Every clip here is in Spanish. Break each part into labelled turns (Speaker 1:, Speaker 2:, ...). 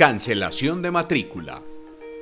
Speaker 1: Cancelación de matrícula.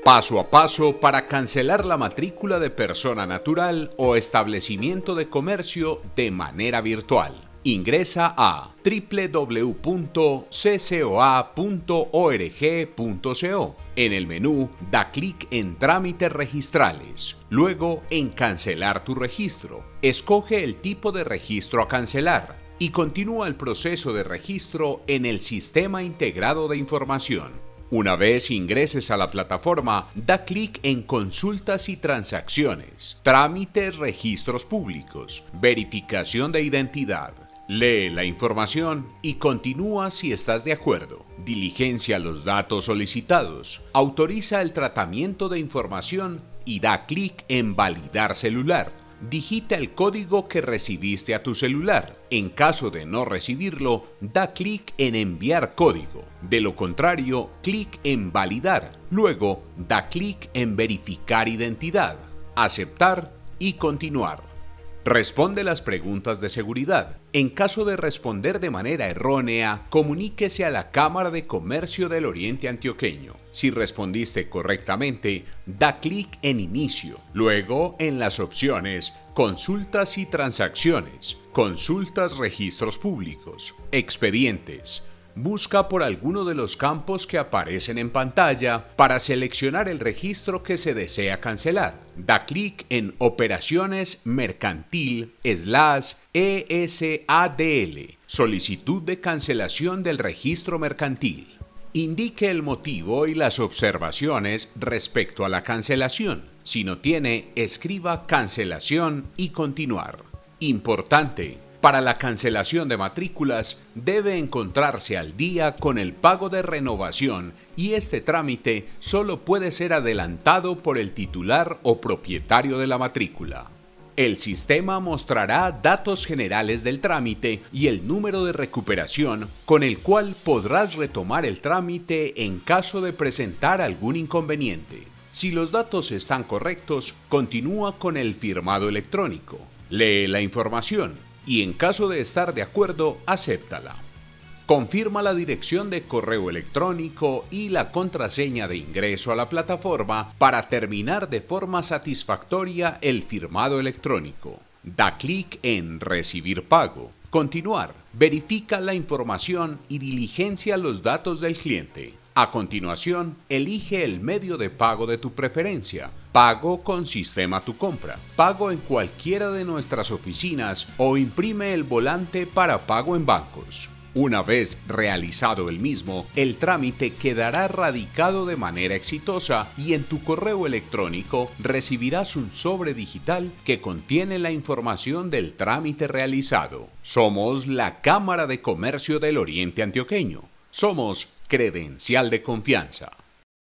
Speaker 1: Paso a paso para cancelar la matrícula de persona natural o establecimiento de comercio de manera virtual. Ingresa a www.ccoa.org.co. En el menú da clic en Trámites registrales. Luego en Cancelar tu registro. Escoge el tipo de registro a cancelar y continúa el proceso de registro en el Sistema Integrado de Información. Una vez ingreses a la plataforma, da clic en Consultas y transacciones, Trámites, registros públicos, Verificación de identidad. Lee la información y continúa si estás de acuerdo. Diligencia los datos solicitados, autoriza el tratamiento de información y da clic en Validar celular digita el código que recibiste a tu celular. En caso de no recibirlo, da clic en enviar código. De lo contrario, clic en validar. Luego, da clic en verificar identidad, aceptar y continuar. Responde las preguntas de seguridad. En caso de responder de manera errónea, comuníquese a la Cámara de Comercio del Oriente Antioqueño. Si respondiste correctamente, da clic en Inicio. Luego, en las opciones Consultas y transacciones, Consultas registros públicos, Expedientes, busca por alguno de los campos que aparecen en pantalla para seleccionar el registro que se desea cancelar. Da clic en Operaciones Mercantil slash ESADL, solicitud de cancelación del registro mercantil. Indique el motivo y las observaciones respecto a la cancelación. Si no tiene, escriba cancelación y continuar. Importante, para la cancelación de matrículas debe encontrarse al día con el pago de renovación y este trámite solo puede ser adelantado por el titular o propietario de la matrícula. El sistema mostrará datos generales del trámite y el número de recuperación con el cual podrás retomar el trámite en caso de presentar algún inconveniente. Si los datos están correctos, continúa con el firmado electrónico. Lee la información y en caso de estar de acuerdo, acéptala. Confirma la dirección de correo electrónico y la contraseña de ingreso a la plataforma para terminar de forma satisfactoria el firmado electrónico. Da clic en Recibir pago. Continuar. Verifica la información y diligencia los datos del cliente. A continuación, elige el medio de pago de tu preferencia. Pago con sistema tu compra. Pago en cualquiera de nuestras oficinas o imprime el volante para pago en bancos. Una vez realizado el mismo, el trámite quedará radicado de manera exitosa y en tu correo electrónico recibirás un sobre digital que contiene la información del trámite realizado. Somos la Cámara de Comercio del Oriente Antioqueño. Somos credencial de confianza.